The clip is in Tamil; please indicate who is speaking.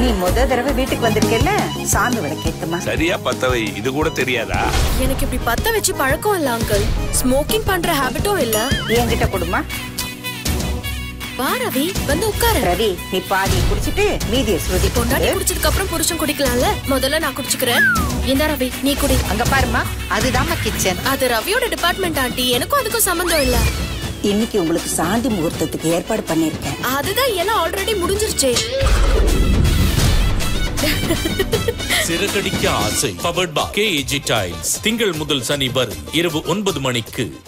Speaker 1: நீ முத தடவை வீட்டுக்கு வந்திருக்கேல்ல? சாந்து விளக்கேத்துமா
Speaker 2: சரியா பத்தவை இது கூட தெரியாதா?
Speaker 3: எனக்கு இப்படி பத்த வச்சு பழக்கம் இல்ல அங்கிள் ஸ்மோக்கிங் பண்ற ஹாபிட்டும் இல்ல.
Speaker 1: என்கிட்ட கொடுமா.
Speaker 3: வா ரவி. வந்து உட்காரு.
Speaker 1: ரவி நீ பாதி குடிச்சிட்டு மீதியை ஸ்ருதி
Speaker 3: பொண்டாட்டி
Speaker 1: கொண்டு
Speaker 3: குடிச்சதுக்கு அப்புறம் புருஷன் குடிக்கலாம்ல? முதல்ல நான் குடிச்சுக்கிறேன். இந்த ரவி நீ குடி.
Speaker 1: அங்க பாருமா அதுதாம்மா கிச்சன்
Speaker 3: அது ரவியோட டிபார்ட்மெண்ட் ஆண்டி. எனக்கும் அதுக்கும் சம்மந்தம் இல்ல.
Speaker 1: இன்னைக்கு உங்களுக்கு சாந்தி முகூர்த்தத்துக்கு ஏற்பாடு பண்ணிருக்கேன்
Speaker 3: அதுதான் எல்லாம் ஆல்ரெடி முடிஞ்சிருச்சே.
Speaker 4: சிறகடிக்க ஆசை. பவர்ட் பா கேஏஜி டைல்ஸ் திங்கள் முதல் சனி வரும் இரவு ஒன்பது மணிக்கு.